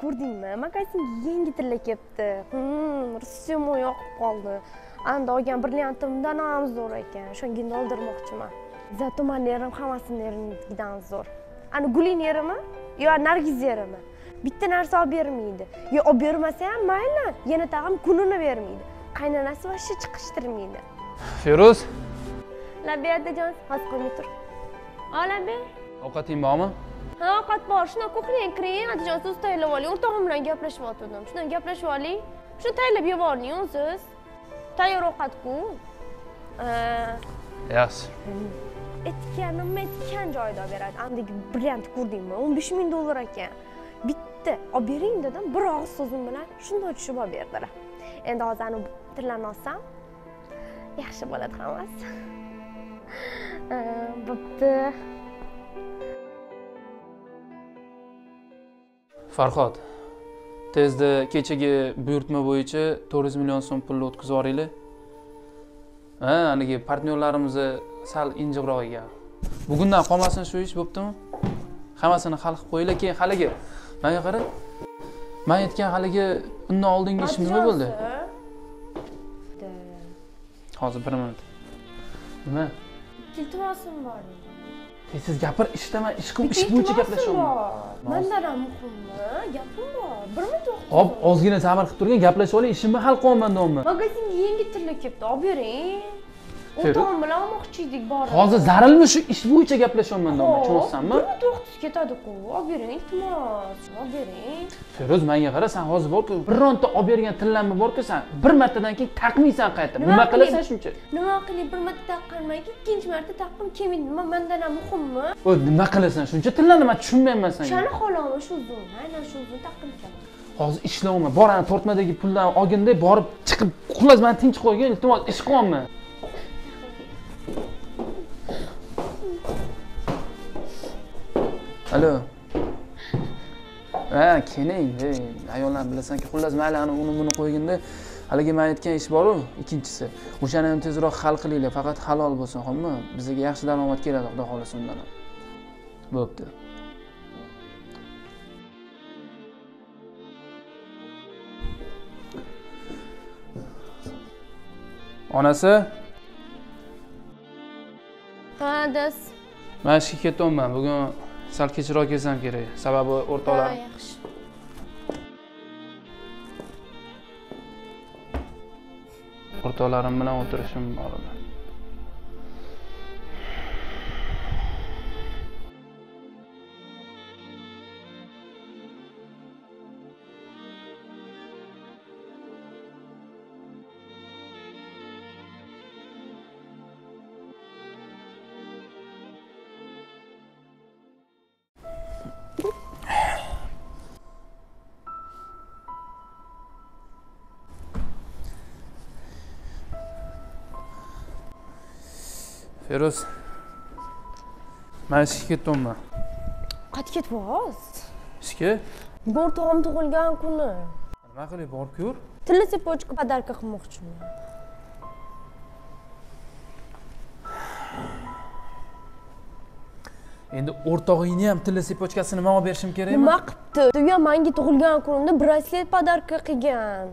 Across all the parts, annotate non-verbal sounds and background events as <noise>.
ko'rdingmi? Magazinga yangi tilla kelibdi Hmm, rusumim yoqib qoldi? Anda olgan brilliantimdan ham zo'r ekan. O'shangina oldirmoqchiman zato mani erim hammasini erinikidan zo'r. Ani gulini erimi? Yo nargizni erimi? Bitta narsa olib bermaydi. Yo olib bermasa ham mayli yana tag'in kunini bermaydi. Qaynonasi вообще chiqishtirmaydi. Feruz? Labi adajon hozir qo'ymay tur. O labi ovqating bormi ha ovqat bor shundan kuxnyaga kiring adajon siz tayyorlab oling o'rtog'im bilan gaplashyotgandim shundan gaplashib oling shuni tayyorlab yuboring siz tayyor ovqatku yaxshi. aytganim aytgan joyida olib beradi. Andagi brilliant ko'rdingmi o'n besh ming dollar ekan. Bitta olib bering dedim bir og'iz so'zim bilan shunday tushib olib berdilar. Endi hozir ani tillarni olsam yaxshi bo'ladi hammasi. <laughs> Bo'pti farhod tezda kechagi buyurtma bo'yicha to'rt yuz million so'm pulni o'tkazib yuboringlar. Ha haligi partnyorlarimizni sal injiqroq ekan bugundan qolmasin shu ish bo'ptimi? Hammasini hal qilib qo'yinglar keyin haligi manga qara man aytgan haligi undan oldingi ish nima bo'ldi. Hozir bir minut. Nima? Iltimosim bor tez gapir ishdaman ish qilib ish bo'yicha gaplashyapman mandan ham muhimmi gapim bor. Bir minut vaqt hop ozgina sabr qilib turgin gaplashib oling ishimni hal qilyapman deyapman magazinga yangi tilla kelibdi olib bering O'rtog'im bilan olmoqchi edik borib hozir zarilmi shu ish bo'yicha gaplashyapman tushunayapsanmi bir minut vaqtingiz ketadiku. Olib bering iltimos olib bering. Feruz manga qara san hozir borku bironta olib bergan tillamni borku san bir martadan keyin taqmaysan qayta Nima qilasan shuncha? Nima qilay bir marta taqqanmanki ikkinchi marta taqqim kelmaydi. Nima mandan ham muhimmi? O nima qilasan? Shuncha tillarni man tushunmayapman sanga shani xohlaman shu uzun aynan shu uzun taqqim kelaman. Hozir ishlayapman bor ana tortmadagi puldan olginda borib chiqib xullas mani tinch qo'ygin iltimos ish qilyapman alo. Ha keling ey ayollarni bilasanki xullas mayli ana uni buni qo'yginda. Haligi man aytgan ish boru ikkinchisi. O'shani ham tezroq hal qilinglar faqat halol bo'lsin xo'pmi bizga yaxshi daromad keladi xudo xohlasa undan ham. Bo'pti. Onasi? Ha das man ishga ketyapman bugun sal kechroq kelsam kerak. Sababi ha o'rtoqlarim yaxshi. O'rtoqlarim bilan o'tirishim bor feruz. Man ishga ketyapman qayerga ketyapsiz ishga bugun o'rtog'im tug'ilgan kuni nima qilay borib ko'r tilla цепочка podarka qilmoqchiman endi o'rtog'ingni ham tilla sepochkasini man olib berishim kerakmi nima qilibdi ham manga tug'ilgan kunimda braslet podarka qilgan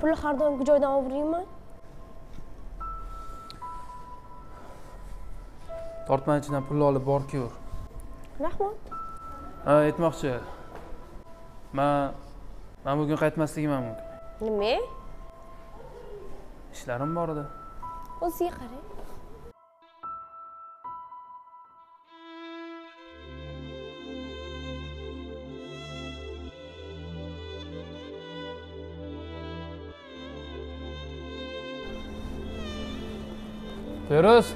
pulni har doimgi joydan olaveraymi tortma ichidan pulni olib borib ko'r rahmat. Ha aytmoqchi. Man man bugun qaytmasligim ham mumkin. Nima? Ishlarim bor edi. O'ziga qarang. Feruz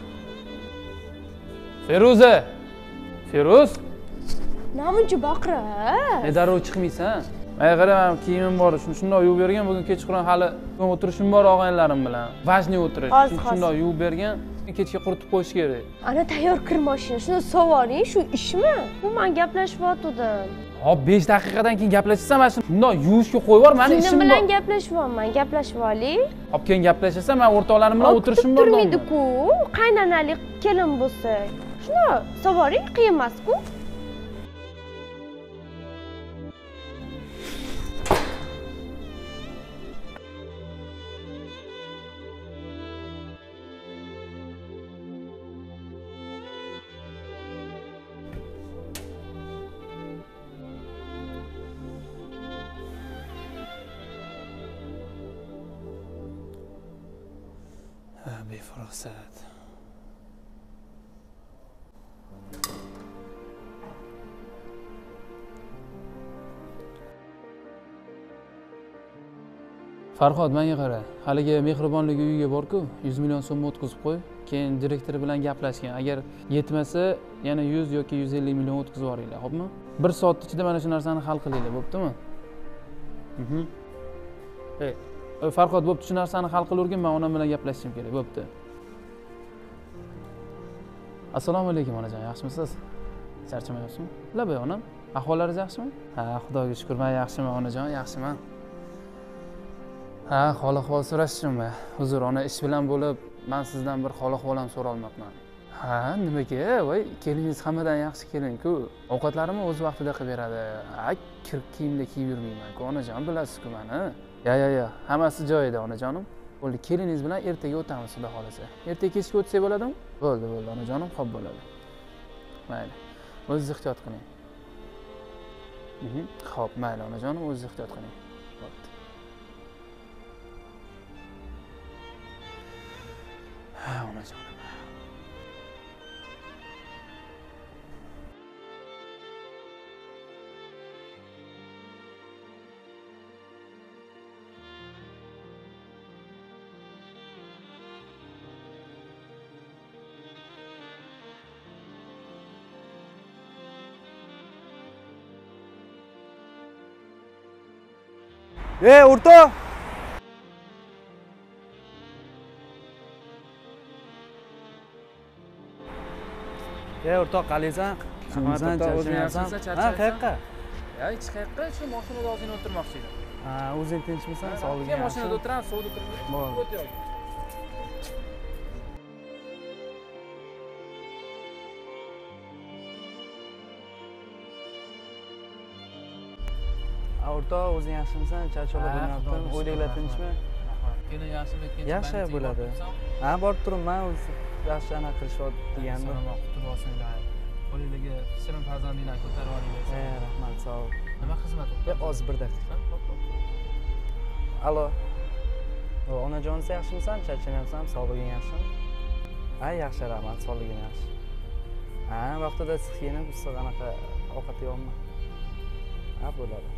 feruza. Feruz. Namuncha baqira ne darrov chiqmaysan? Manga qara man kiyimim bor shuni shundoq yuvib bergan bugun kechqurun hali o'tirishim bor og'aynilarim bilan. Важный o'tirish Shuni shundoq yuvib bergan kechga quritib qo'yish kerak. Ana tayyor kir moshina shuni sovoring shu ishmi? Bu man gaplashyotgandim hop besh daqiqadan keyin gaplashasan mana bundoq yuvishga qo'yib yubor mani singlim ishim bilan bor. gaplashyapman gaplashib oling hop keyin gaplashasan man o'rtoqlarim bilan o'tirishim bor turmaydiku qaynanalik kelin bo'lsak شنو؟ صوري قيم ماسكو. فرصات. Farhod manga qara. Haligi mehribonlik uyiga borku yuz million so'm o'tkazib qo'y. Keyin direktor bilan gaplashgin. Agar yetmasa yana yuz yoki yuz ellik million o'tkazib yuboringlar xo'pmi bir soat ichida mana shu narsani hal qilinglar bo'ptimi? Mhm. E, farhod bo'pti shu narsani hal qilavergin man onam bilan gaplashishim kerak bo'pti. Assalomu alaykum onajon yaxshimisiz? Charchamayapsizmi? Labay onam. Ahvollaringiz yaxshimi? Ha xudoga shukur man yaxshiman onajon yaxshiman ha hol ahvol so'rashishimi uzr ona ish bilan bo'lib man sizdan bir hol ahvol ham so'rolmabman ha nimaga voy keliningiz hammadan yaxshi kelinku. Ovqatlarimni o'z vaqtida qilib beradi? Ha kir kiyimda kiyib yurmaymanku onajon bilasizku mani. Ya ya ya hammasi joyida onajonim. Bo'ldi keliningiz bilan ertaga o'tamiz xudo xohlasa. Ertaga kechga o'tsak bo'ladimi? Bo'ldi bo'ldi onajonim ho'p bo'ladi. Mayli o'zingiz ehtiyot qiling. Mhm. ho'p mayli onajonim o'zingiz ehtiyot qiling. Bo'pti. Ha onajonim ey o'rta ey o'rtoq qalaysan Rahmat, Kimsan, o'rtoq, o'zing charchamayapsan? yaxshimisan, ha charchayapsan? qayoqqa hech qayoqqa shu mashinada ozgina o'tirmoqchi edim. Ha o'zing tinchmisan sog'liging keyin mashinada o'tiramiz suvda turib Bo'ldi. o't yoqing. ha o'rtoq o'zing yaxshimisan. Charchoqlar Ha, bo'lmayaptimi shukr, tinchmi? Yaxshi bo'ladi. ha borib turibman. o'zi yaxshi anaqa qilishyapti degandim salomat qutib olsanglar. Qo'lingdagi shirin farzandinglarni ko'tarib olinglar e rahmat sog' ol. Nima xizmat hozir bir daqiqa allo O, onajonisi yaxshimisan? Charchamayapsanmi? Sog'liging yaxshimi ha yaxshi rahmat. Sog'ligim yaxshi. Ha vaqtida issiq kiyinib issiq anaqa ovqat yeyapman. Ha bo'ladi.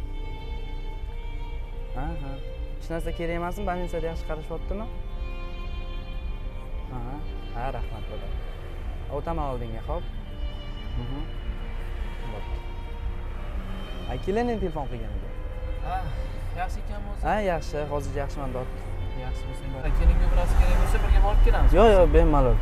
Ha ha. Hech narsa kerak emasmi? Больницада yaxshi qarashyaptimi ha ha rahmat bo'ladi o'taman oldinga ho'p Mhm. Kelining telefon qilgan edi ha yaxshi ekanmi o'zi ha yaxshi. Hozircha yaxshiman dod. Yaxshi bo'lsanglar kelinga birasi kerak bo'lsa birga borib kelamiz. Yo'q yo'q bemalol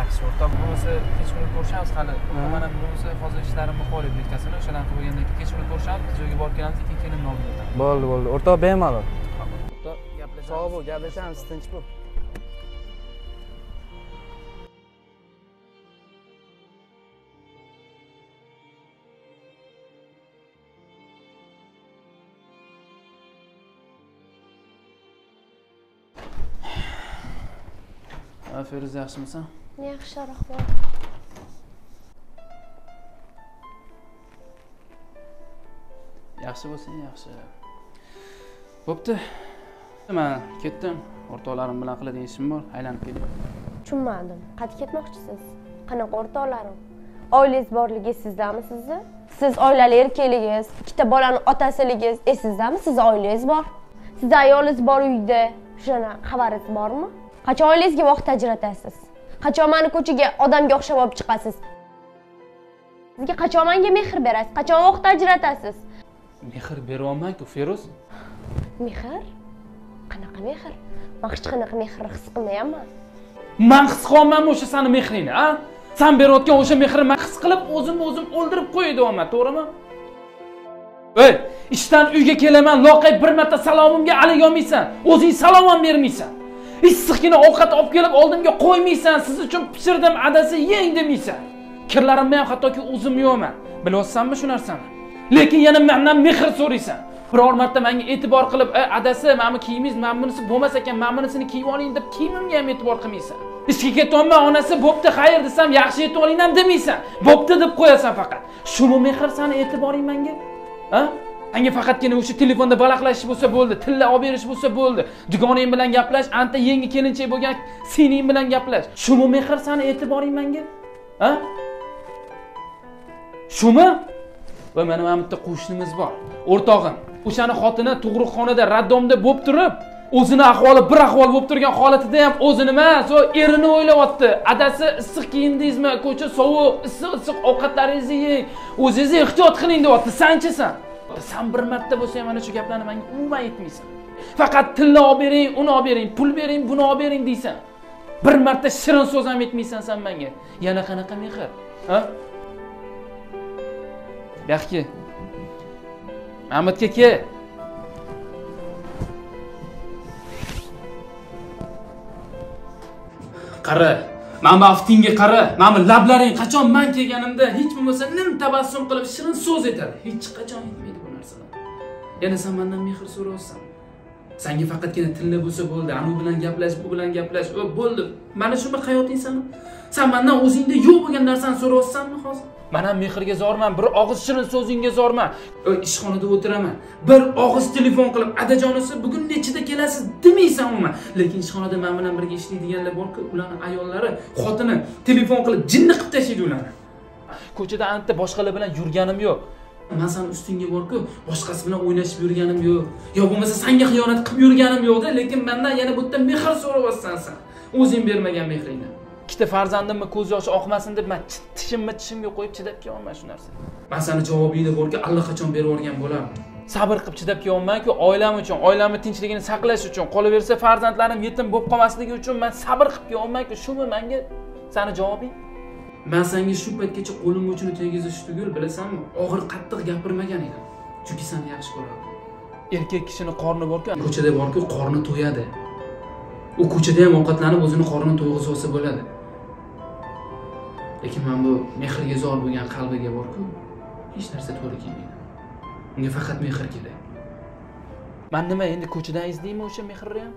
yaxshi o'rtoq bo'lmasa kechqurun ko'rishamiz. Hali Ha. mana bo'lmasa hozir ishlarimni qilib olaylik ikkasini o'shalarni qilib bo'lgandan keyin kechqurun ko'rishamiz. Bitta joyga borib kelamiz keyin kelinni olib o'tamiz bo'ldi bo'ldi. O'rtoq bemalol o'rtoq gaplashamiz sog' bo'l gaplashamiz tinch bo'l ha feruza yaxshimisan. Yaxshi rahmat. Yaxshi bo'lsang yaxshi. Bo'pti. Man ketdim. O'rtoqlarim bilan qiladigan ishim bor. Aylanib keldim tushunmadim. Qayerga ketmoqchisiz? Qanaqa o'rtoqlarim? Oilangiz borligi esizdami sizni? Siz oilali erkakligingiz ikkita bolani otasiligingiz esizdami sizni oilangiz bor? Sizni ayolingiz bor uyda. Shuni xabaringiz bormi qachon oilangizga vaqt ajratasiz? Qachon mani ko'chaga odamga o'xshab olib chiqasiz? Sizga qachon menga mehr berasiz? Qachon vaqt ajratasiz? Mehr beryapmanku feruz mehr? Qanaqa mehr? Man hech qanaqa mehrni his qilmayapman. Man his qilyapmanmi o'sha sani mehringni a? San berayotgan o'sha mehrni man his qilib o'zimni o'zim o'ldirib qo'yayapman to'g'rimi? Ey ishdan uyga kelaman loqayd bir marta salomimga alik olmaysan o'zing salom ham bermaysan issiqgina ovqat olib kelib oldimga qo'ymaysan. Siz uchun pishirdim adasi yeng demaysan kirlarimni ham hattoki o'zim yuvaman bilyapsanmi shu narsani? Lekin yana mendan mehr so'raysan. Biror marta menga e'tibor qilib "Ey, adasi mana bu kiyimingiz mana bunisi bo'lmas ekan mana bunisini kiyib oling deb kiyimimga ham e'tibor qilmaysan. Ishga ketyapman onasi bo'pti xayr desam yaxshi yetib oling ham demaysan bo'pti deb qo'yasan faqat. Shumi mehr sani e'tiboring menga? A Anga faqatgina o'sha telefonda balaqlashish bo'lsa bo'ldi, tilla olib berish bo'lsa bo'ldi. Dugonang bilan gaplash, anta yangi kelinchak bo'lgan sening bilan gaplash. Shumi mehr sani e'tiboring menga? Ha? Shumi? Va mana mana bitta qo'shnimiz bor. O'rtog'im. O'shani xotini tug'ruqxonada raddomda bo'lib turib, o'zini ahvoli bir ahvol bo'lib turgan holatida ham o'zini emas, so erini o'ylayapti. Adasi issiq kiyindingizmi? Ko'cha sovuq, issiq-issiq ovqatlaringizni yeng. O'zingizni ehtiyot qiling deyapti. Sanchisan. Sen bir marta bo'lsa ham mana shu gaplarni menga umuman aytmaysan. Faqat tilla olib bering, uni olib bering, pul bering, buni olib bering deysan. Bir marta shirin so'z ham aytmaysan sen menga. Yana qanaqa mehr? Ha? Yaxshi. Ahmadga ke. Qara, mana bu aftingga qara. Mana bu lablaring qachon men kelganimda hech bo'lmasa nim tabassum qilib shirin so'z aytadi. Hech qachon. Yana sen mendan mehr so'rayapsan. Senga faqatgina tilla bo'lsa bo'ldi, anu bilan gaplash, bu bilan gaplash, bo'ldi. Mana shu bir hayoting san. Sen mendan o'zingda yo'q bo'lgan narsani so'rayapsanmi hozir? Men ham mehrga zorman, bir og'iz shirin so'zingga zorman. Ishxonada o'tiraman. Bir og'iz telefon qilib, "Adajonisi, bugun nechida kelasiz?" demaysan umuman. Lekin ishxonada men bilan birga ishlaydiganlar bor-ku, ularning ayollari, xotini telefon qilib jinni qilib tashlaydi ularni. Ko'chada anta boshqalar bilan yurganim yo'q. Man sani ustingga borku, boshqasi bilan o'ynashib yurganim yo'q. Yo bo'lmasa senga xiyonat qilib yurganim yo'q-da, lekin mendan yana bu yerda mehr so'rayapsan sen. O'zing bermagan mehringni. ikkita farzandimni ko'z yoshi oqmasin deb men tishimni tishimga qo'yib chidab kelolman shu narsaga. Men sani javobingni borki allaqachon berib yuborgan bo'lardim. Sabr qilib chidab kelolman-ku, oilam uchun, oilamni tinchligini saqlash uchun, qolaversa farzandlarim yetim bo'lib qolmasligi uchun men sabr qilib kelolman-ku, shumi menga sani javobing? Men senga shu paytgacha qo'lim uchun tegizish tugul, bilasanmi? Og'ir qattiq gapirmagan edim. Chunki seni yaxshi ko'rardim. Erkak kishini qorni bor-ku, ko'chada bor-ku, qorni to'yadi. U ko'chada ham ovqatlanib o'zini qornini to'yg'izib olsa bo'ladi. Lekin men bu mehrga zor bo'lgan qalbiga borku, hech narsa to'g'ri kelmaydi. Unga faqat mehr kerak. Men nima endi ko'chadan izlaymi o'sha mehrni ham?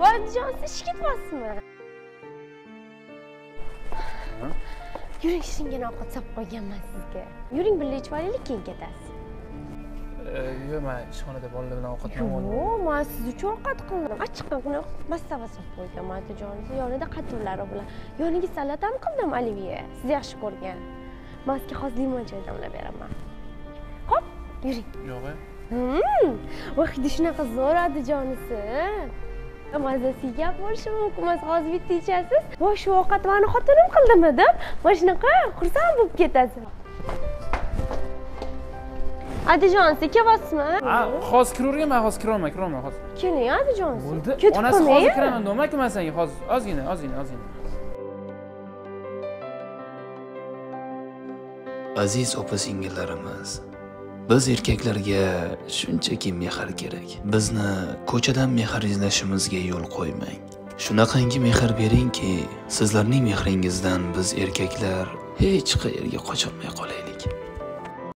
Valijon, siz ishga ketmasmi? Yuring, shingina ovqat solib qo'yganman sizga. Yuring, birga ichib olaylik, keyin ketasiz. Yo'q, men ishxonada bolalar bilan ovqatlanib Yo'q, men siz uchun ovqat qildim. Achchiqqina mastava solib qo'yganman, otajon. Yonida qativlari bilan. Yoniga salat ham qildim, olivye. Siz yaxshi ko'rgan. Men sizga hozir limon choy damlab beraman. Xo'p, yuring. Yo'q. Hmm, voy hidi shunaqa zo'r otajonisi. Mazasi gap bo'lishi mumkin emas hozir bitta ichasiz voy shu ovqat mani xotinim qildimi deb mana shunaqa xursand bo'lib ketasiz adajon siz kelyapsizmi Ha, hozir kiravergan, men hozir kiraolmayman, kiraolmayman hozir. keling adajon Bo'ldi. ketib Onasi hozir kiraman deyapman-ku men senga hozir. Ozgina, ozgina, ozgina. Aziz opa-singillarimiz, biz erkaklarga shunchaki mehr kerak. Bizni ko'chadan mehr izlashimizga yo'l qo'ymang. Shunaqangi mehr beringki, sizlarning mehringizdan biz erkaklar hech qayerga qocholmay qolaylik.